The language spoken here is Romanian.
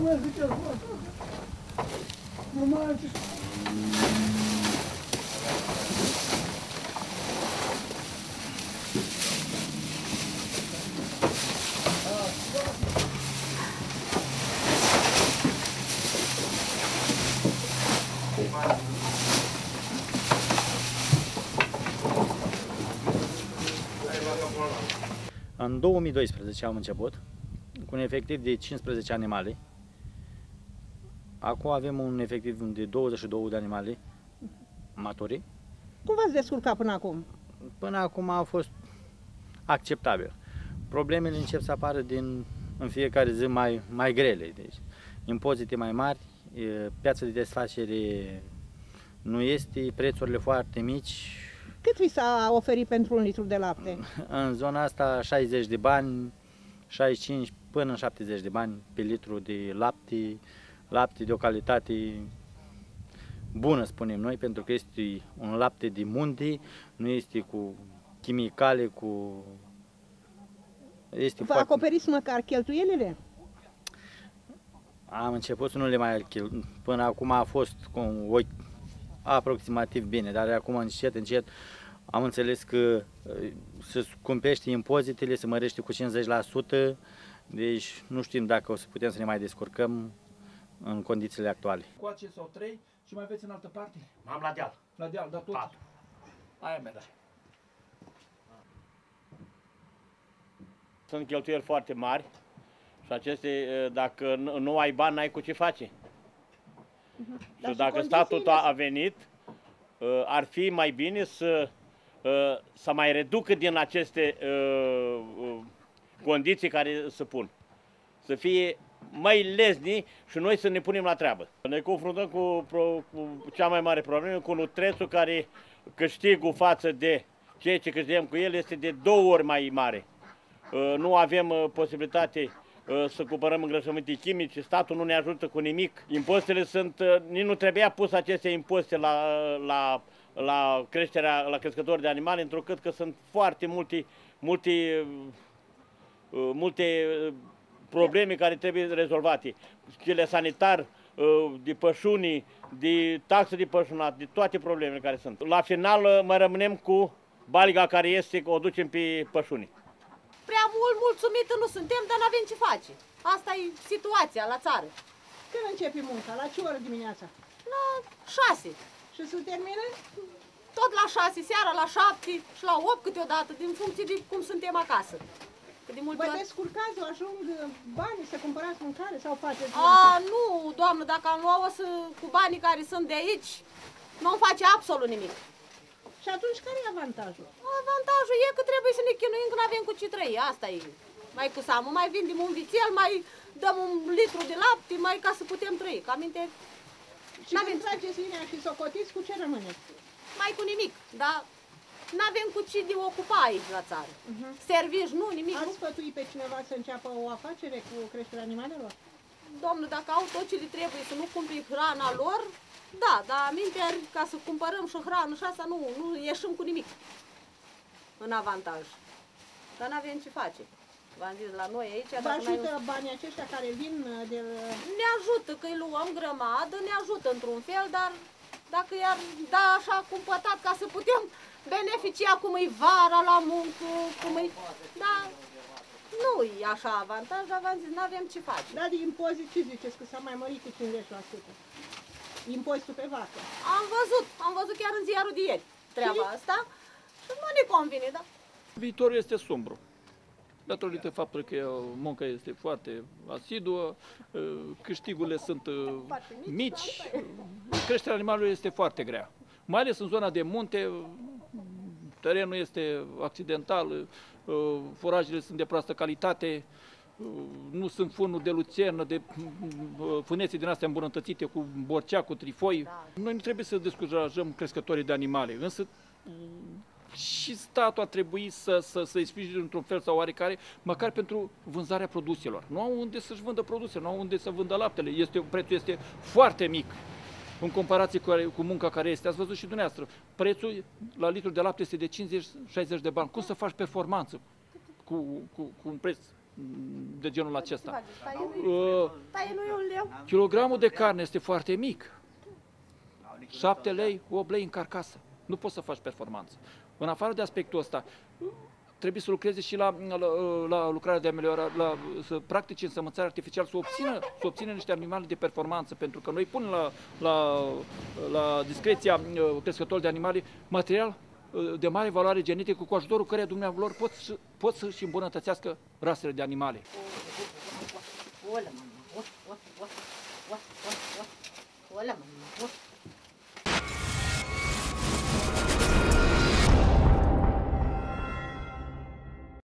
Cum zice asta? Nu mai ce În 2012 am început cu un efectiv de 15 animale. Acum avem un efectiv de 22 de animale maturi. Cum v-ați descurcat până acum? Până acum a fost acceptabil. Problemele încep să apară din, în fiecare zi mai, mai grele. Deci, impozite mai mari, e, piața de desfacere nu este, prețurile foarte mici. Cât vi s-a oferit pentru un litru de lapte? În zona asta 60 de bani, 65 până în 70 de bani pe litru de lapte, lapte de o calitate bună, spunem noi, pentru că este un lapte de munte, nu este cu chimicale, cu... Este Vă acoperiți măcar cheltuielile? Am început să nu le mai chil... Până acum a fost cu un ochi aproximativ bine, dar acum încet, încet am înțeles că uh, se scumpește impozitele, se mărește cu 50%, deci nu știm dacă o să putem să ne mai descurcăm în condițiile actuale. Coace sau trei și mai aveți în altă parte? Am la deal. La deal, dar tot. Patru. Aia mea, da. Sunt cheltuieli foarte mari și aceste, dacă nu- nu ai bani, n-ai cu ce face. Dar Și și dacă statul condițiile- a venit, uh, ar fi mai bine să, uh, să mai reducă din aceste uh, uh, condiții care se pun. Să fie mai lezni și noi să ne punem la treabă. Ne confruntăm cu, pro- cu cea mai mare problemă, cu nutrețul care câștigul față de ceea ce câștigăm cu el este de două ori mai mare. Uh, Nu avem uh, posibilitate uh, să cumpărăm îngrășăminte chimice, statul nu ne ajută cu nimic. Impozitele sunt, uh, nici nu trebuia pus aceste impozite la, la, la creșterea, la crescători de animale, întrucât că sunt foarte multe, multe, uh, multe uh, probleme care trebuie rezolvate. Cele sanitar, uh, de pășunii, de taxe de pășunat, de toate problemele care sunt. La final uh, mai rămânem cu baliga care este, o ducem pe pășunii. Prea mult mulțumită nu suntem, dar n-avem ce face. Asta e situația la țară. Când începe munca? La ce oră dimineața? La șase. Și se termină? Tot la șase, seara la șapte și la opt câteodată, din funcție de cum suntem acasă. Că de multe Vă ori... descurcați, vă ajung uh, banii să cumpărați mâncare sau faceți? A, nu, doamnă, dacă am luat o să, cu banii care sunt de aici, nu-mi face absolut nimic. Și atunci care e avantajul? Avantajul e că trebuie să ne chinuim când avem cu ce trăi, asta e. Mai cu seamă, mai vindem un vițel, mai dăm un litru de lapte, mai ca să putem trăi. Ca minte, Și N-avem când trageți linia și socotiți, cu ce rămâneți? mai cu nimic, dar n-avem cu ce de ocupa aici la țară. Mhm. Servici, nu, nimic, Ați nu. sfătuit pe cineva să înceapă o afacere cu creșterea animalelor? Domnul, dacă au tot ce le trebuie să nu cumpri hrana lor, da, dar minte ca să cumpărăm și hrană și asta nu, nu ieșim cu nimic în avantaj. Dar n-avem ce face. V-am zis, la noi aici, Vă dacă n-ai un- ajută banii aceștia care vin uh, de... ne ajută că îi luăm grămadă, ne ajută într-un fel, dar dacă i-ar da așa cumpătat ca să putem beneficia cum e vara la muncă, cum e... Da, nu e așa avantaj, dar v-am zis, n-avem ce face. Da, de impozit, ce ziceți? Că s-a mai mărit cu 50%. Impozitul pe vacă. Am văzut, am văzut chiar în ziarul de ieri treaba asta și nu ne convine, da? Viitorul este sumbru. Datorită faptului că munca este foarte asiduă, câștigurile sunt uh, mici, creșterea animalului este foarte grea. Mai ales în zona de munte, terenul este accidental, uh, forajele sunt de proastă calitate, uh, nu sunt furnuri de luțernă, de uh, fânețe din astea îmbunătățite cu borcea, cu trifoi. Noi nu trebuie să descurajăm crescătorii de animale, însă și statul ar trebui să, să, să-i sprijine într-un fel sau oarecare, măcar pentru vânzarea produselor. Nu au unde să-și vândă produse, nu au unde să vândă laptele. Este, prețul este foarte mic în comparație cu, cu munca care este. Ați văzut și dumneavoastră, prețul la litru de lapte este de 50-60 de bani. Cum să faci performanță cu, cu, cu un preț de genul acesta. Taie nu Uh, taie nu e un leu. Kilogramul de carne este foarte mic. 7 lei, 8 lei în carcasă. Nu poți să faci performanță. În afară de aspectul ăsta, trebuie să lucreze și la, la, la lucrarea de ameliorare, la, să practice însămânțarea artificială, să obțină, să obțină niște animale de performanță, pentru că noi punem la, la, la discreția uh, crescătorilor de animale material uh, de mare valoare genetică cu ajutorul căreia dumneavoastră pot, să- pot să-și îmbunătățească rasele de animale. Olha, mano. Olha, olha, olha, olha, olha, olha, olha, mano.